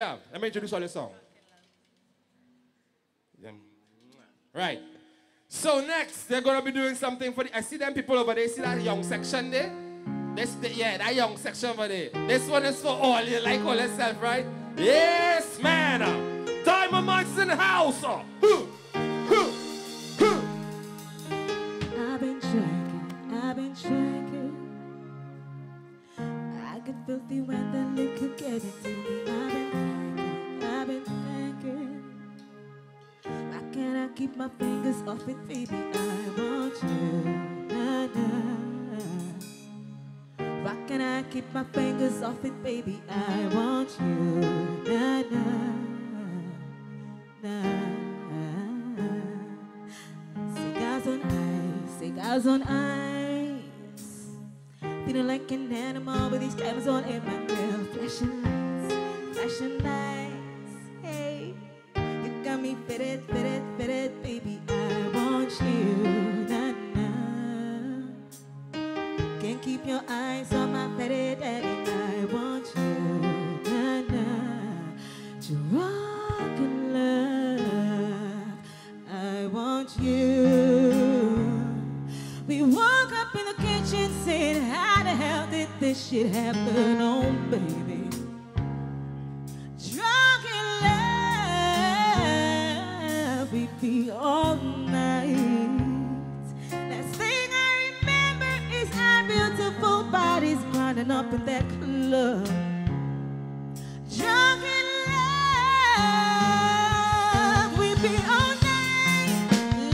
Yeah, let me introduce all the song. Right. So next, they're gonna be doing something for the. I see them people over there. See that young section there? This, the, yeah, that young section over there. This one is for all you like all yourself, right? Yes, man. Diamond Mind's in the house. Uh. I've been I've been. I filthy when the liquor it to me. Can't keep my fingers off it, baby? I want you. Nah, nah. Why can't I keep my fingers off it, baby? I want you. Nah, nah, nah. Cigars on ice, cigars on ice. Feeling like an animal with these cameras on in my grill. Flashing lights, flashing lights. Hey, you got me fitted, fitted, Can't keep your eyes on my fitted daddy. I want you. Nah, nah. To rock and love. I want you. We woke up in the kitchen saying, How the hell did this shit happen? Oh, baby. Drunk in love, we all Bodies grinding up in that club.